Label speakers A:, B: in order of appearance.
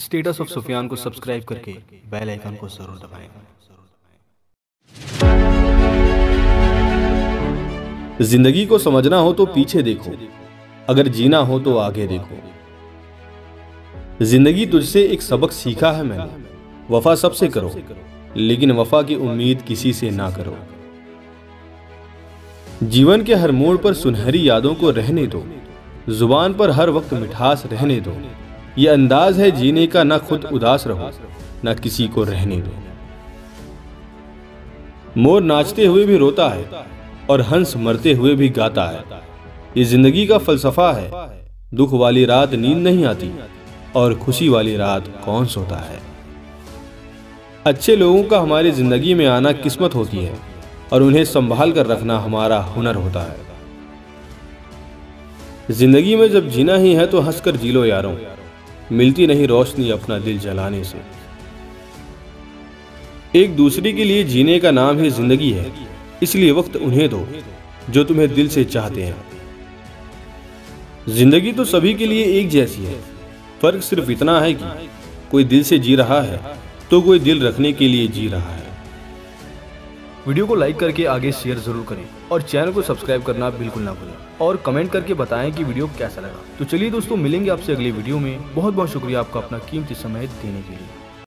A: Status of Sufiyan को subscribe करके bell icon को ज़रूर दबाएँ।
B: ज़िंदगी को समझना हो तो पीछे देखो। अगर जीना हो तो आगे देखो। ज़िंदगी तुझसे एक सबक सीखा है मैंने। वफा सबसे करो। लेकिन वफा की उम्मीद किसी से ना करो। जीवन के हर मोड़ पर सुनहरी यादों को रहने दो। ज़ुबान पर हर वक्त मिठास रहने दो। ये अंदाज है जीने का ना खुद उदास रहो, ना किसी को रहने दो। मोर नाचते हुए भी रोता है और हंस मरते हुए भी गाता है। ये ज़िंदगी का फलसफा है। दुख वाली रात नींद नहीं आती और खुशी वाली रात कौन सोता है? अच्छे लोगों का हमारी ज़िंदगी में आना किस्मत होती है और उन्हें संभाल कर रखना हमारा हुनर होता है। ज़िंदगी में जब जीना ही है तो हंसकर जी लो यारों। मिलती नहीं रोशनी अपना दिल जलाने से। एक दूसरे के लिए जीने का नाम ही ज़िंदगी है, इसलिए वक्त उन्हें दो, जो तुम्हें दिल से चाहते हैं। ज़िंदगी तो सभी के लिए एक जैसी है, फ़र्क सिर्फ़ इतना है कि कोई दिल से जी रहा है तो कोई दिल रखने के लिए जी रहा है।
A: वीडियो को लाइक करके आगे शेयर ज़रूर करें और चैनल को सब्सक्राइब करना बिल्कुल ना भूलें और कमेंट करके बताएँ कि वीडियो कैसा लगा। तो चलिए दोस्तों, मिलेंगे आपसे अगले वीडियो में। बहुत बहुत शुक्रिया आपका अपना कीमती समय देने के लिए।